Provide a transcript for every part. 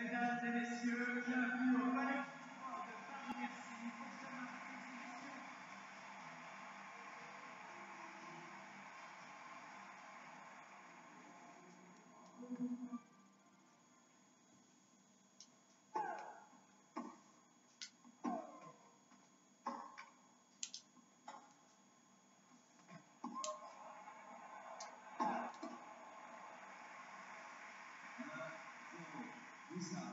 Mesdames et messieurs, bienvenue au He's not.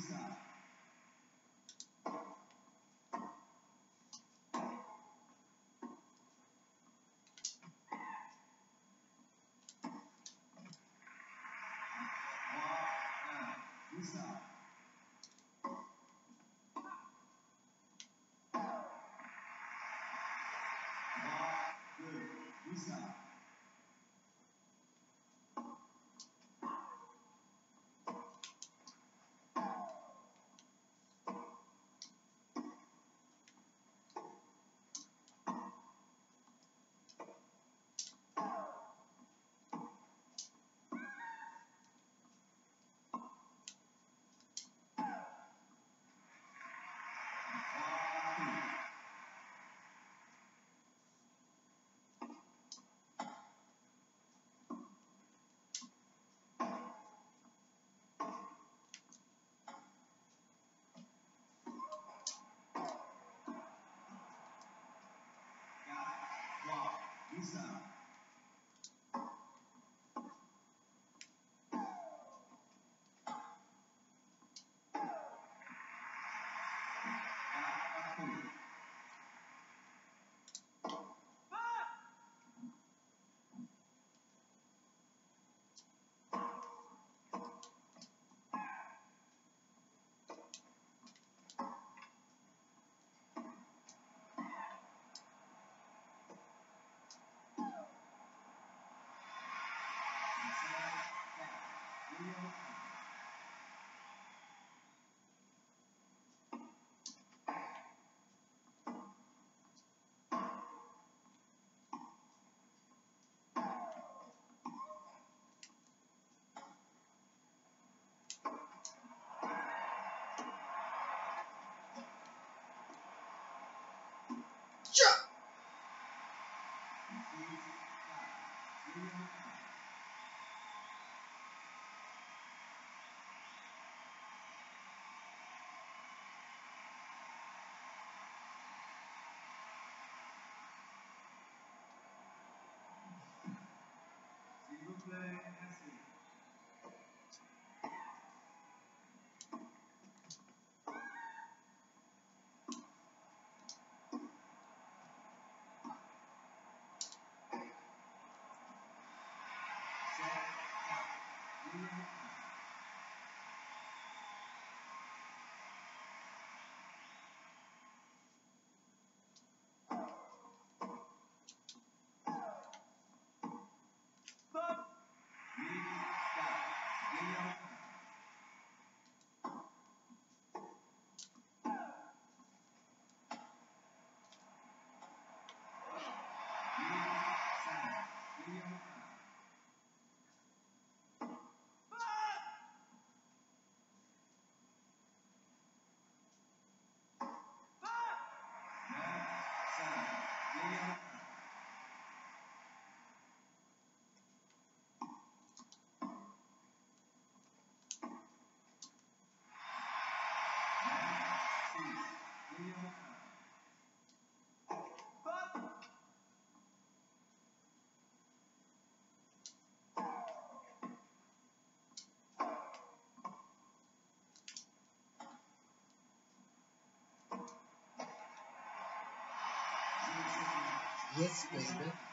Lisa. Lisa. Lisa. Lisa. S'il vous plaît, merci. Jetzt, Baby.